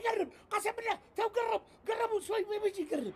يقرب قسم بالله تو قرب قربوا شوي ما بيجي يقرب.